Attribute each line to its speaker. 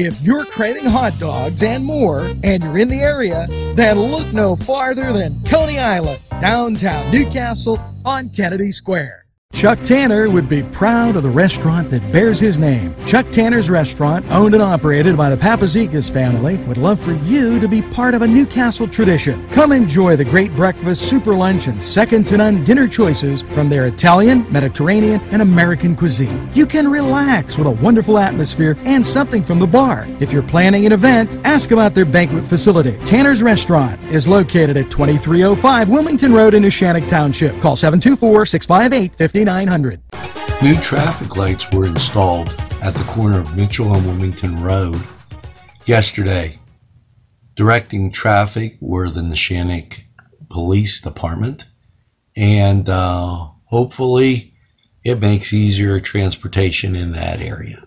Speaker 1: If you're craving hot dogs and more, and you're in the area, then look no farther than Coney Island, downtown New Castle on Kennedy Square. Chuck Tanner would be proud of the restaurant that bears his name. Chuck Tanner's Restaurant, owned and operated by the Papazikas family, would love for you to be part of a New Castle tradition. Come enjoy the great breakfast, super lunch, and second to none dinner choices from their Italian, Mediterranean, and American cuisine. You can relax with a wonderful atmosphere and something from the bar. If you're planning an event, ask about their banquet facility. Tanner's Restaurant is located at 2305 Wilmington Road in Neshannock Township. Call 724 658 5900.
Speaker 2: New traffic lights were installed at the corner of Mitchell and Wilmington Road yesterday. Directing traffic were the Neshannock Police Department, and uh, hopefully it makes easier transportation in that area.